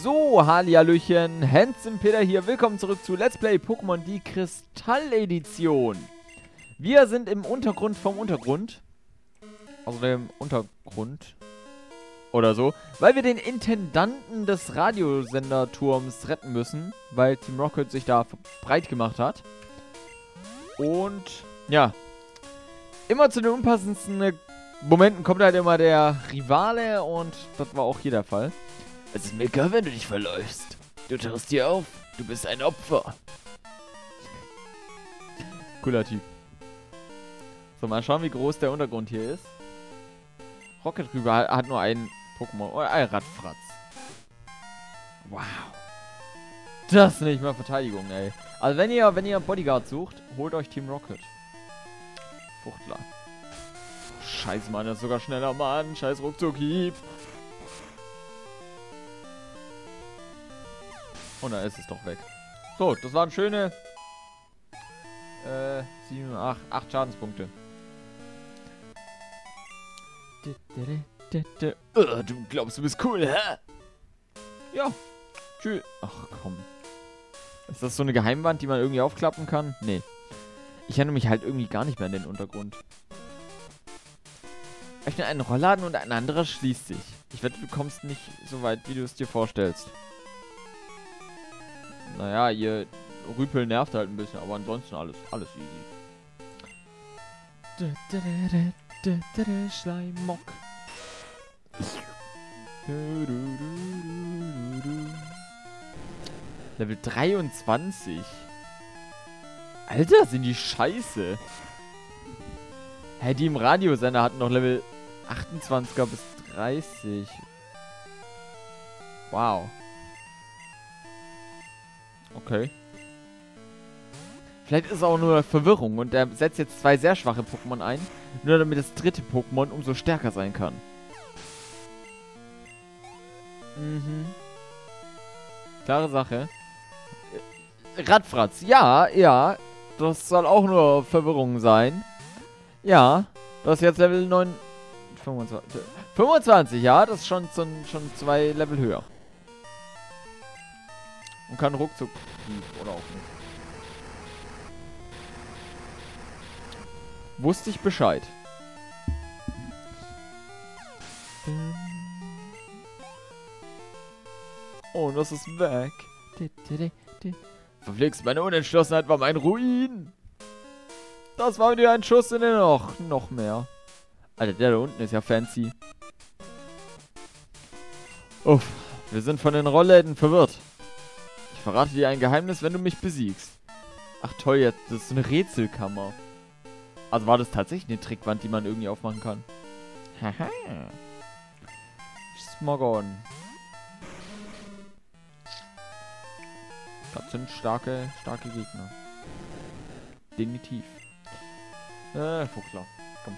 So, Hallihallöchen, Handsome Peter hier. Willkommen zurück zu Let's Play Pokémon die Kristall-Edition. Wir sind im Untergrund vom Untergrund. Also dem Untergrund. Oder so. Weil wir den Intendanten des Radiosenderturms retten müssen. Weil Team Rocket sich da breit gemacht hat. Und, ja. Immer zu den unpassendsten Momenten kommt halt immer der Rivale. Und das war auch hier der Fall. Es ist mir egal, wenn du dich verläufst. Du tauchst dir auf. Du bist ein Opfer. Cooler Typ. So, mal schauen, wie groß der Untergrund hier ist. Rocket Rüber hat nur ein Pokémon. Oder ein Radfratz. Wow. Das nicht mal Verteidigung, ey. Also wenn ihr, wenn ihr Bodyguard sucht, holt euch Team Rocket. Fuchtler. Scheiße, Mann, das ist sogar schneller, Mann. Scheiß Ruckzuck-Hieb. Und dann ist es doch weg. So, das waren schöne... Äh, 7, 8, 8 Schadenspunkte. Uh, du glaubst, du bist cool, hä? Ja. Tschüss. Ach, komm. Ist das so eine Geheimwand, die man irgendwie aufklappen kann? Nee. Ich erinnere mich halt irgendwie gar nicht mehr an den Untergrund. Öffne einen Rollladen und ein anderer schließt sich. Ich wette, du kommst nicht so weit, wie du es dir vorstellst. Naja, ihr Rüpel nervt halt ein bisschen, aber ansonsten alles, alles easy. Schleimmock. Level 23. Alter, sind die scheiße. Hä, die im Radiosender hatten noch Level 28er bis 30. Wow. Okay. Vielleicht ist es auch nur Verwirrung und er setzt jetzt zwei sehr schwache Pokémon ein, nur damit das dritte Pokémon umso stärker sein kann. Mhm. Klare Sache. Radfratz, ja, ja. Das soll auch nur Verwirrung sein. Ja, das ist jetzt Level 9... 25, 25 ja, das ist schon, schon, schon zwei Level höher. Und kann ruckzuck oder auch nicht. Wusste ich Bescheid. Oh, das ist weg. Verflixt, meine Unentschlossenheit war mein Ruin. Das war wieder ein Schuss in den Noch. Noch mehr. Alter, der da unten ist ja fancy. Uff, wir sind von den Rollläden verwirrt. Ich verrate dir ein Geheimnis, wenn du mich besiegst. Ach toll, jetzt das ist eine Rätselkammer. Also war das tatsächlich eine Trickwand, die man irgendwie aufmachen kann. Haha. Smogon. Das sind starke, starke Gegner. Definitiv. Äh, Fuchsler. Komm.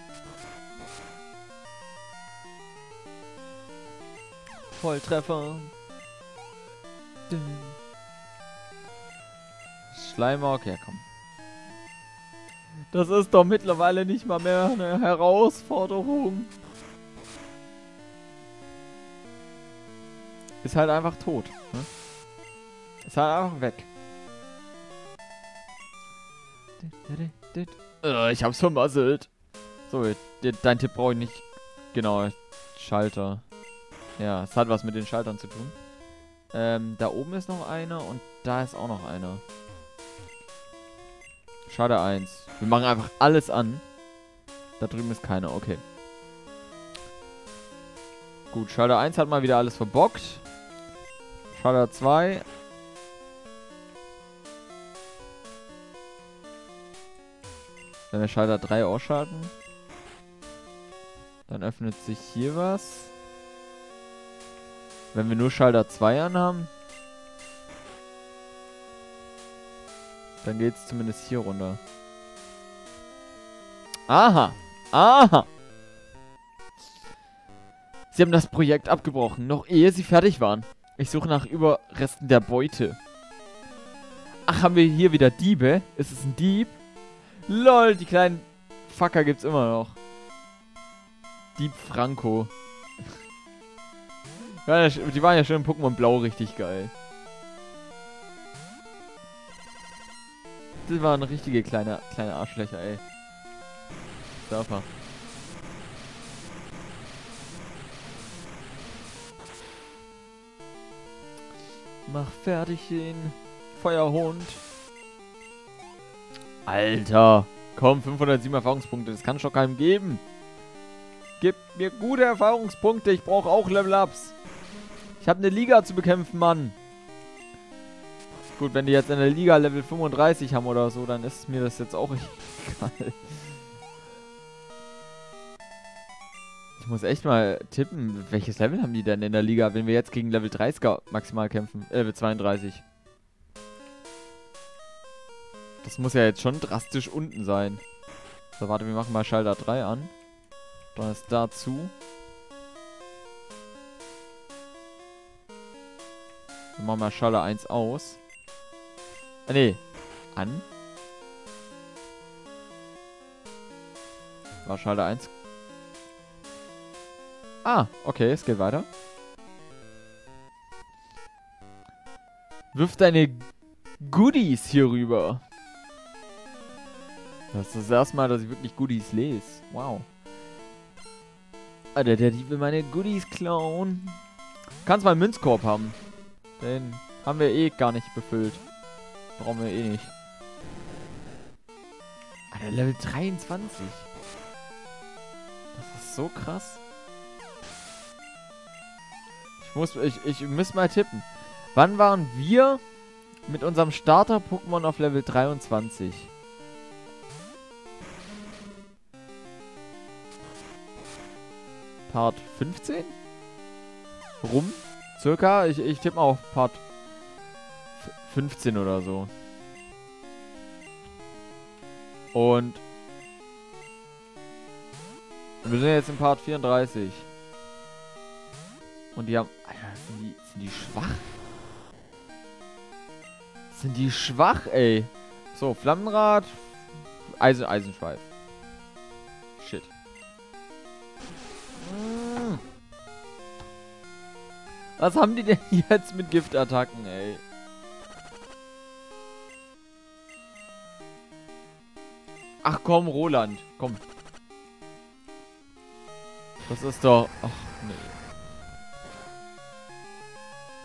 Volltreffer. Schleimer, okay, komm. Das ist doch mittlerweile nicht mal mehr eine Herausforderung. Ist halt einfach tot. Ne? Ist halt einfach weg. Uh, ich hab's vermasselt. So, dein Tipp brauche ich nicht. Genau, Schalter. Ja, es hat was mit den Schaltern zu tun. Ähm, da oben ist noch einer und da ist auch noch einer. Schade 1. Wir machen einfach alles an. Da drüben ist keiner, okay. Gut, Schalter 1 hat mal wieder alles verbockt. Schalter 2. Wenn wir Schalter 3 ausschalten, dann öffnet sich hier was. Wenn wir nur Schalter 2 anhaben, dann geht es zumindest hier runter. Aha. Aha. Sie haben das Projekt abgebrochen, noch ehe sie fertig waren. Ich suche nach Überresten der Beute. Ach, haben wir hier wieder Diebe? Ist es ein Dieb? LOL, die kleinen Fucker gibt's immer noch. Dieb Franco. Die waren ja schon in Pokémon Blau richtig geil. Das waren richtige kleine, kleine Arschlöcher, ey. Surfer. Mach fertig ihn. Feuerhund. Alter. Komm, 507 Erfahrungspunkte. Das kann doch keinem geben. Gib mir gute Erfahrungspunkte. Ich brauche auch Level-Ups. Ich habe eine Liga zu bekämpfen, Mann. Gut, wenn die jetzt in der Liga Level 35 haben oder so, dann ist mir das jetzt auch egal. Ich muss echt mal tippen, welches Level haben die denn in der Liga, wenn wir jetzt gegen Level 30er maximal kämpfen? Äh, Level 32. Das muss ja jetzt schon drastisch unten sein. So, warte, wir machen mal Schalter 3 an. Dann ist dazu. Dann machen wir Schalter 1 aus. Ah, nee. An. War Schalter 1 Ah, okay, es geht weiter. Wirf deine Goodies hier rüber. Das ist das erste Mal, dass ich wirklich Goodies lese. Wow. Alter, der Dieb will meine Goodies klauen. Kannst mal einen Münzkorb haben. Den haben wir eh gar nicht befüllt. Brauchen wir eh nicht. Alter, Level 23. Das ist so krass. Ich muss, ich, ich muss mal tippen. Wann waren wir mit unserem Starter-Pokémon auf Level 23? Part 15? Rum? Circa? Ich, ich tippe mal auf Part 15 oder so. Und wir sind jetzt in Part 34. Und die haben... Alter, sind die, sind die schwach? Sind die schwach, ey? So, Flammenrad. Eisen, Eisenschweif. Shit. Was haben die denn jetzt mit Giftattacken, ey? Ach komm, Roland. Komm. Das ist doch... Ach, nee.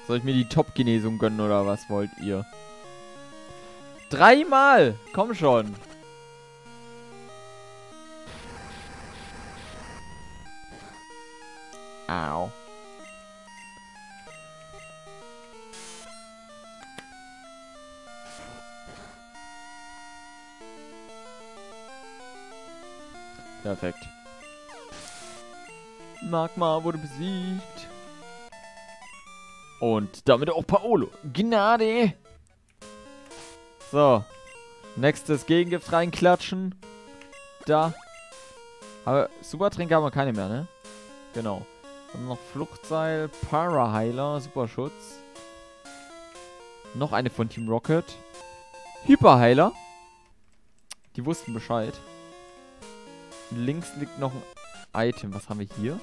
Soll ich mir die Top-Genesung gönnen oder was wollt ihr? Dreimal! Komm schon! Au. Perfekt. Magma wurde besiegt. Und damit auch Paolo. Gnade. So. Nächstes Gegengift reinklatschen. Da. Aber Supertränke haben wir keine mehr, ne? Genau. Dann noch Fluchtseil, Paraheiler, Superschutz. Noch eine von Team Rocket. Hyperheiler. Die wussten Bescheid. Links liegt noch ein Item. Was haben wir hier?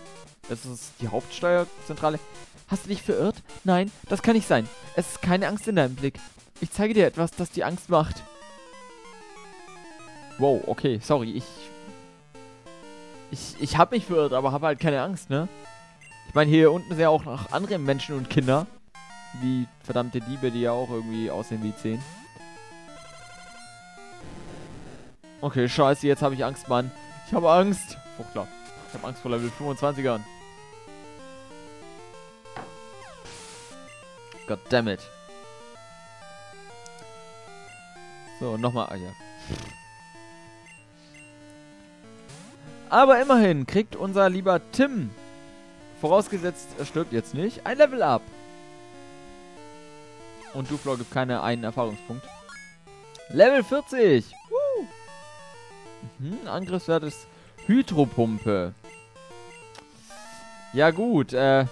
Das ist die Hauptsteuerzentrale. Hast du dich verirrt? Nein, das kann nicht sein. Es ist keine Angst in deinem Blick. Ich zeige dir etwas, das die Angst macht. Wow, okay, sorry, ich... Ich, ich hab mich verirrt, aber habe halt keine Angst, ne? Ich meine, hier unten sind ja auch noch andere Menschen und Kinder. Wie verdammte Diebe, die ja auch irgendwie aussehen wie 10. Okay, scheiße, jetzt habe ich Angst, Mann. Ich habe Angst. Fuchtler. Ich habe Angst vor Level 25ern. God damn it. So, nochmal. Ah, ja. Aber immerhin kriegt unser lieber Tim, vorausgesetzt er stirbt jetzt nicht, ein Level up. Und Duflor gibt keine einen Erfahrungspunkt. Level 40. Mhm, Angriffswert ist Hydropumpe. Ja gut, äh,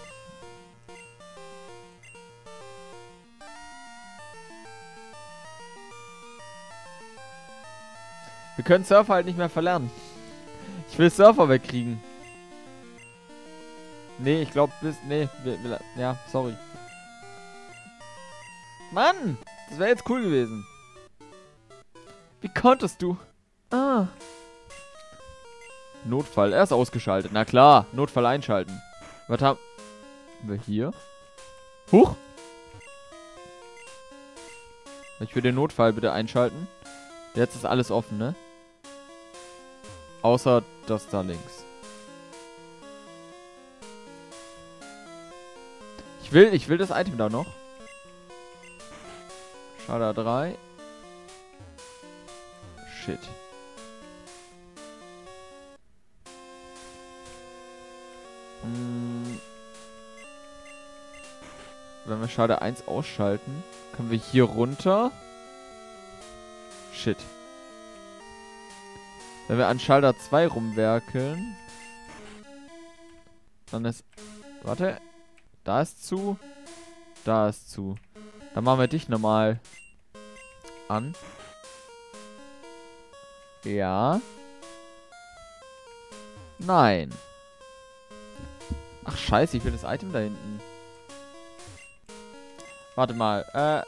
Wir können Surfer halt nicht mehr verlernen. Ich will Surfer wegkriegen. Nee, ich glaube bis... Nee, wir, wir, ja, sorry. Mann! Das wäre jetzt cool gewesen. Wie konntest du? Ah. Notfall. Er ist ausgeschaltet. Na klar. Notfall einschalten. Was haben wir hier? Huch! Ich will den Notfall bitte einschalten. Jetzt ist alles offen, ne? Außer das da links. Ich will, ich will das Item da noch. Schalter 3. Shit. Wenn wir Schalter 1 ausschalten, können wir hier runter. Shit. Wenn wir an Schalter 2 rumwerkeln, dann ist... Warte. Da ist zu. Da ist zu. Dann machen wir dich nochmal an. Ja. Nein. Ach scheiße, ich will das Item da hinten. Warte mal. Äh.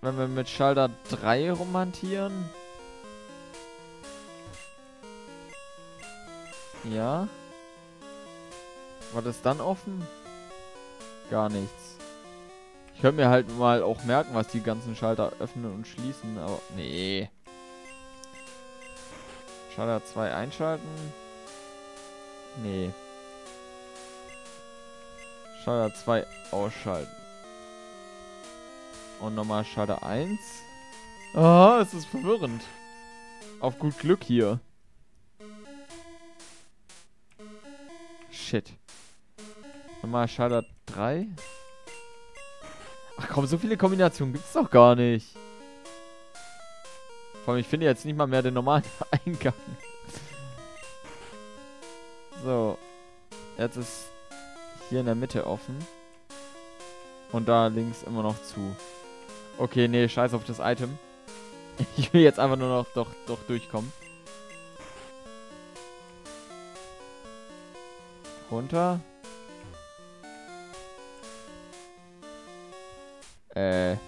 Wenn wir mit Schalter 3 rumhantieren. Ja. War das dann offen? Gar nichts. Ich könnte mir halt mal auch merken, was die ganzen Schalter öffnen und schließen, aber nee. Schalter 2 einschalten. Nee. Schalter 2 ausschalten. Und nochmal Schalter 1. Ah, es ist verwirrend. Auf gut Glück hier. Shit. Nochmal Schalter 3. Ach komm, so viele Kombinationen gibt es doch gar nicht. Vor allem, ich finde jetzt nicht mal mehr den normalen Eingang. So. Jetzt ist hier in der Mitte offen. Und da links immer noch zu. Okay, nee, scheiß auf das Item. Ich will jetzt einfach nur noch doch, doch durchkommen. Runter. Äh. Ich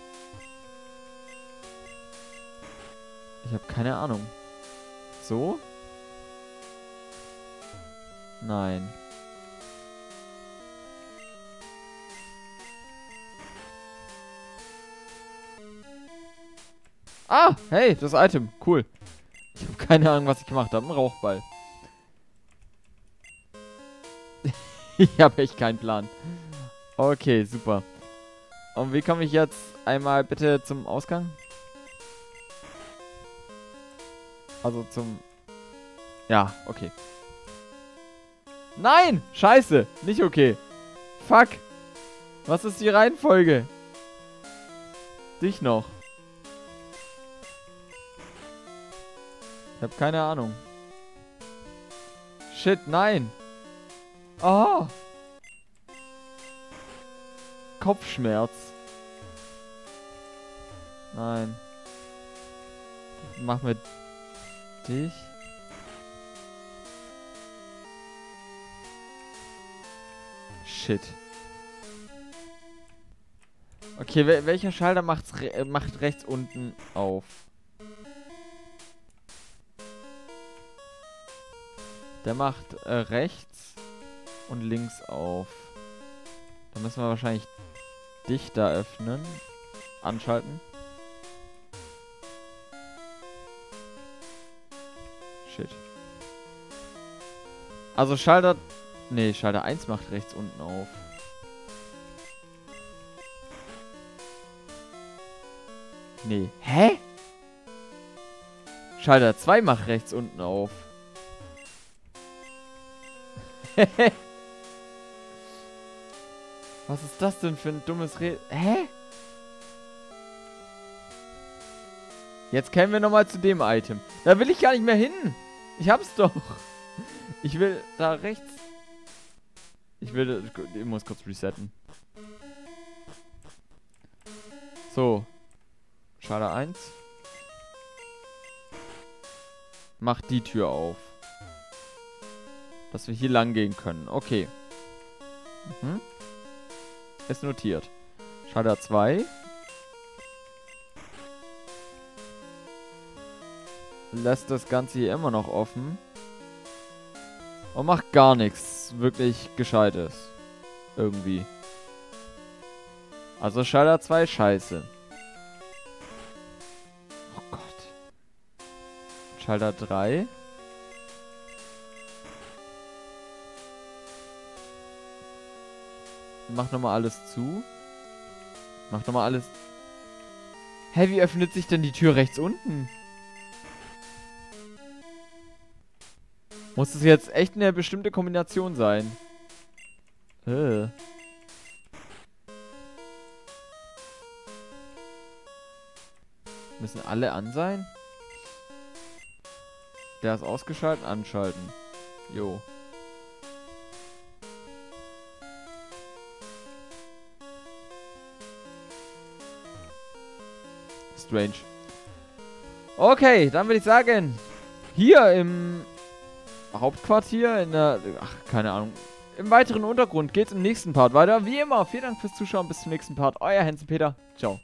habe keine Ahnung. So? Nein. Ah, hey, das Item. Cool. Ich habe keine Ahnung, was ich gemacht habe. Ein Rauchball. ich habe echt keinen Plan. Okay, super. Und wie komme ich jetzt einmal bitte zum Ausgang? Also zum... Ja, okay. Nein! Scheiße! Nicht okay. Fuck! Was ist die Reihenfolge? Dich noch. Habe keine Ahnung. Shit, nein! Oh! Kopfschmerz. Nein. Mach mit dich. Shit. Okay, wel welcher Schalter macht's re macht rechts unten auf? Der macht äh, rechts und links auf. Da müssen wir wahrscheinlich Dichter öffnen. Anschalten. Shit. Also Schalter... Nee, Schalter 1 macht rechts unten auf. Nee. Hä? Schalter 2 macht rechts unten auf. Was ist das denn für ein dummes Red... Hä? Jetzt kämen wir nochmal zu dem Item. Da will ich gar nicht mehr hin. Ich hab's doch. Ich will da rechts... Ich will... Ich muss kurz resetten. So. Schade 1. Mach die Tür auf. Dass wir hier lang gehen können. Okay. Mhm. Ist notiert. Schalter 2. Lässt das Ganze hier immer noch offen. Und macht gar nichts wirklich Gescheites. Irgendwie. Also Schalter 2 scheiße. Oh Gott. Schalter 3. Mach nochmal alles zu. Mach nochmal alles... Hä, wie öffnet sich denn die Tür rechts unten? Muss das jetzt echt eine bestimmte Kombination sein? Äh. Müssen alle an sein? Der ist ausgeschaltet, anschalten. Jo. Strange. Okay, dann würde ich sagen, hier im Hauptquartier, in der, ach, keine Ahnung, im weiteren Untergrund geht es im nächsten Part weiter. Wie immer, vielen Dank fürs Zuschauen, bis zum nächsten Part. Euer Hansen Peter, ciao.